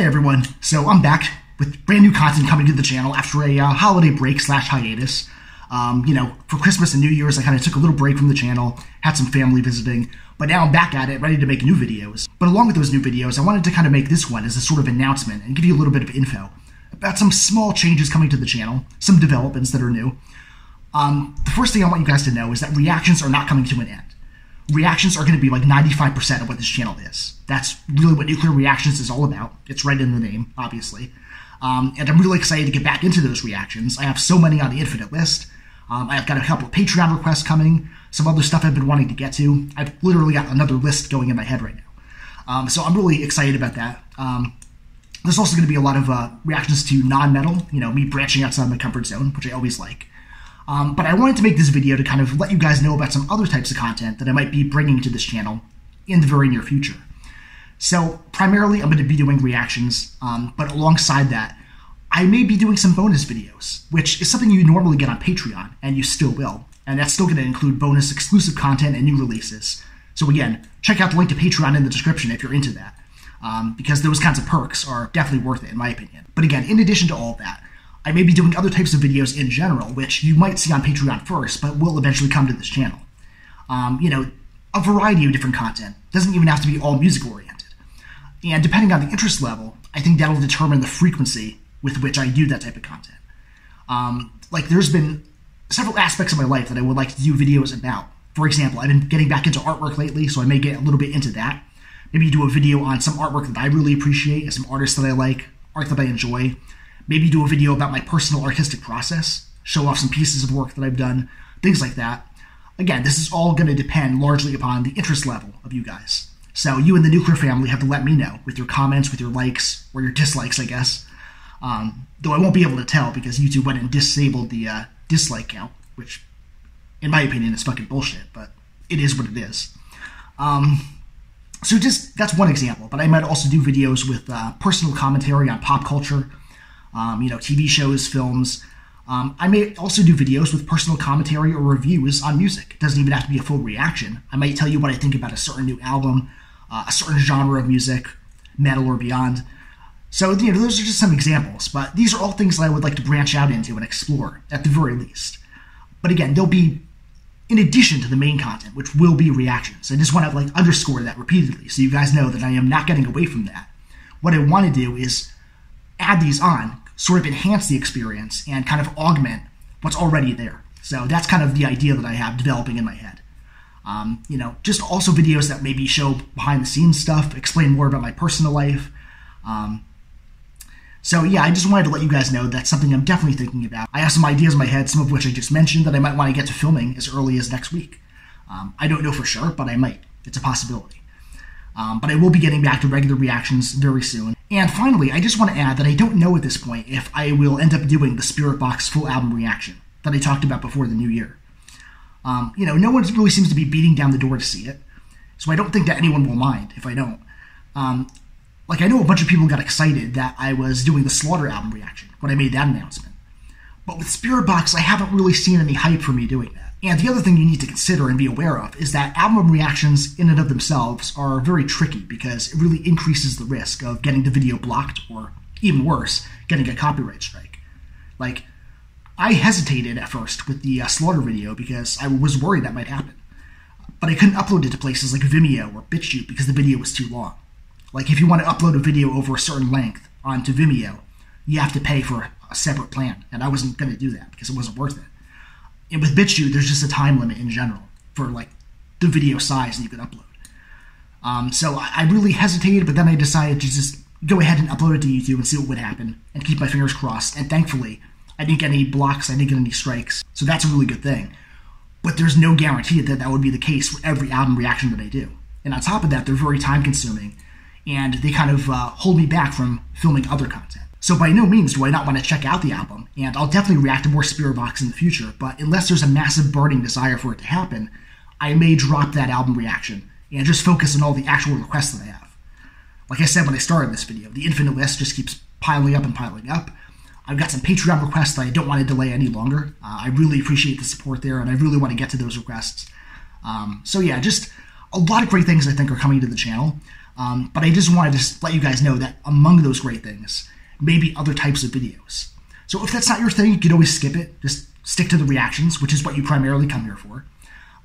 everyone. So I'm back with brand new content coming to the channel after a uh, holiday break slash hiatus. Um, you know, for Christmas and New Year's, I kind of took a little break from the channel, had some family visiting, but now I'm back at it, ready to make new videos. But along with those new videos, I wanted to kind of make this one as a sort of announcement and give you a little bit of info about some small changes coming to the channel, some developments that are new. Um, the first thing I want you guys to know is that reactions are not coming to an end. Reactions are going to be like 95% of what this channel is. That's really what Nuclear Reactions is all about. It's right in the name, obviously. Um, and I'm really excited to get back into those reactions. I have so many on the infinite list. Um, I've got a couple of Patreon requests coming, some other stuff I've been wanting to get to. I've literally got another list going in my head right now. Um, so I'm really excited about that. Um, there's also going to be a lot of uh, reactions to non-metal, you know, me branching outside my comfort zone, which I always like. Um, but I wanted to make this video to kind of let you guys know about some other types of content that I might be bringing to this channel in the very near future. So primarily, I'm going to be doing reactions, um, but alongside that, I may be doing some bonus videos, which is something you normally get on Patreon, and you still will. And that's still going to include bonus exclusive content and new releases. So again, check out the link to Patreon in the description if you're into that, um, because those kinds of perks are definitely worth it, in my opinion. But again, in addition to all that, I may be doing other types of videos in general, which you might see on Patreon first, but will eventually come to this channel. Um, you know, a variety of different content. Doesn't even have to be all music oriented. And depending on the interest level, I think that'll determine the frequency with which I do that type of content. Um, like, there's been several aspects of my life that I would like to do videos about. For example, I've been getting back into artwork lately, so I may get a little bit into that. Maybe do a video on some artwork that I really appreciate some artists that I like, art that I enjoy. Maybe do a video about my personal artistic process, show off some pieces of work that I've done, things like that. Again, this is all going to depend largely upon the interest level of you guys. So you and the nuclear family have to let me know with your comments, with your likes, or your dislikes, I guess. Um, though I won't be able to tell because YouTube went and disabled the uh, dislike count, which, in my opinion, is fucking bullshit, but it is what it is. Um, so just that's one example, but I might also do videos with uh, personal commentary on pop culture, um, you know, TV shows, films. Um, I may also do videos with personal commentary or reviews on music. It doesn't even have to be a full reaction. I might tell you what I think about a certain new album, uh, a certain genre of music, metal or beyond. So, you know, those are just some examples, but these are all things that I would like to branch out into and explore, at the very least. But again, they'll be in addition to the main content, which will be reactions. I just want to like underscore that repeatedly so you guys know that I am not getting away from that. What I want to do is add these on sort of enhance the experience and kind of augment what's already there. So that's kind of the idea that I have developing in my head. Um, you know, just also videos that maybe show behind the scenes stuff, explain more about my personal life. Um, so yeah, I just wanted to let you guys know that's something I'm definitely thinking about. I have some ideas in my head, some of which I just mentioned that I might want to get to filming as early as next week. Um, I don't know for sure, but I might. It's a possibility. Um, but I will be getting back to regular reactions very soon. And finally, I just want to add that I don't know at this point if I will end up doing the Spiritbox full album reaction that I talked about before the new year. Um, you know, no one really seems to be beating down the door to see it, so I don't think that anyone will mind if I don't. Um, like, I know a bunch of people got excited that I was doing the Slaughter album reaction when I made that announcement. But with Spiritbox, I haven't really seen any hype for me doing that. And the other thing you need to consider and be aware of is that album reactions in and of themselves are very tricky because it really increases the risk of getting the video blocked or, even worse, getting a copyright strike. Like, I hesitated at first with the uh, Slaughter video because I was worried that might happen. But I couldn't upload it to places like Vimeo or BitChute because the video was too long. Like, if you want to upload a video over a certain length onto Vimeo, you have to pay for a separate plan. And I wasn't going to do that because it wasn't worth it and with BitChute, there's just a time limit in general for like the video size that you can upload. Um, so I really hesitated, but then I decided to just go ahead and upload it to YouTube and see what would happen and keep my fingers crossed. And thankfully, I didn't get any blocks, I didn't get any strikes, so that's a really good thing. But there's no guarantee that that would be the case for every album reaction that I do. And on top of that, they're very time consuming, and they kind of uh, hold me back from filming other content. So by no means do I not want to check out the album, and I'll definitely react to more Spiritbox in the future, but unless there's a massive burning desire for it to happen, I may drop that album reaction and just focus on all the actual requests that I have. Like I said when I started this video, the infinite list just keeps piling up and piling up. I've got some Patreon requests that I don't want to delay any longer. Uh, I really appreciate the support there, and I really want to get to those requests. Um, so yeah, just a lot of great things I think are coming to the channel. Um, but I just wanted to let you guys know that among those great things, maybe other types of videos. So if that's not your thing, you can always skip it. Just stick to the reactions, which is what you primarily come here for.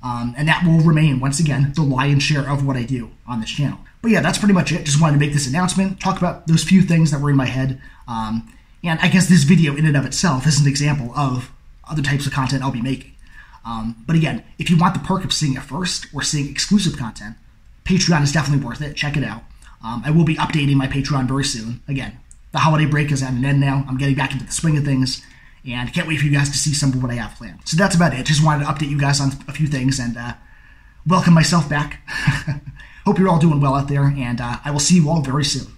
Um, and that will remain, once again, the lion's share of what I do on this channel. But yeah, that's pretty much it. Just wanted to make this announcement, talk about those few things that were in my head. Um, and I guess this video, in and of itself, is an example of other types of content I'll be making. Um, but again, if you want the perk of seeing it first or seeing exclusive content, Patreon is definitely worth it. Check it out. Um, I will be updating my Patreon very soon. Again, the holiday break is at an end now. I'm getting back into the swing of things, and can't wait for you guys to see some of what I have planned. So that's about it. Just wanted to update you guys on a few things and uh, welcome myself back. Hope you're all doing well out there, and uh, I will see you all very soon.